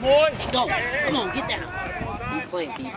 Go. Come on, get down. He's playing, Keith.